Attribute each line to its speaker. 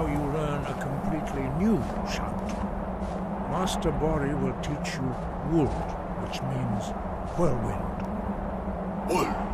Speaker 1: how you learn a completely new chant. Master Bori will teach you Wuld, which means whirlwind.
Speaker 2: Wuld.